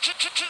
这，这，这